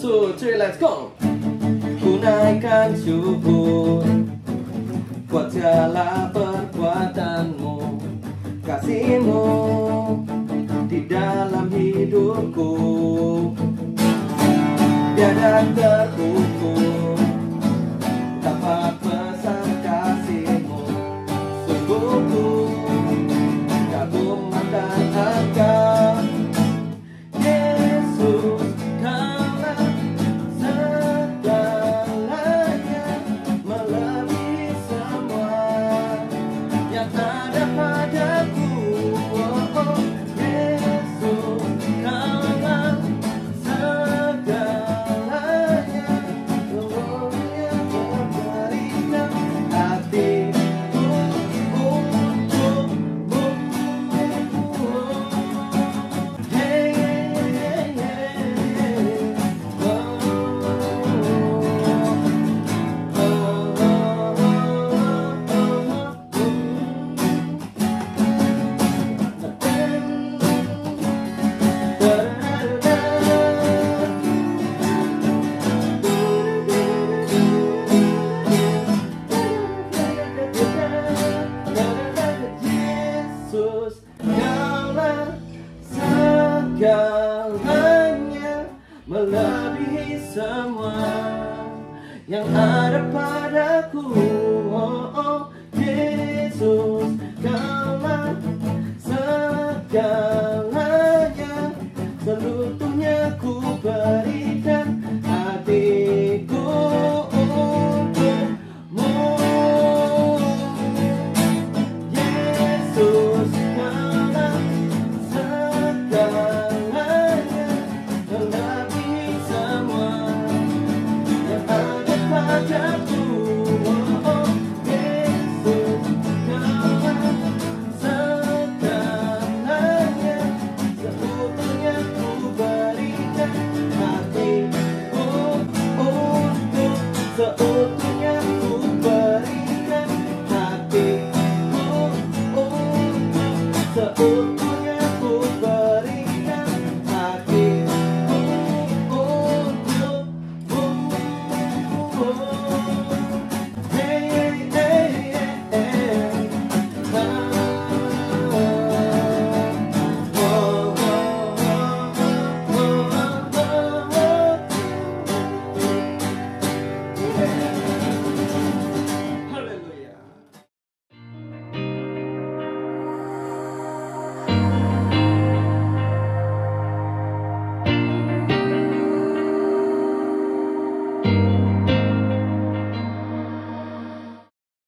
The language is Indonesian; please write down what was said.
two, three, let's go. Ku naikkan syukur Kuat segala perkuatanmu Kasihmu Di dalam hidupku. Tiada tertutup segalanya melebihi semua yang ada padaku. Oh, oh, Yesus, kaulah segalanya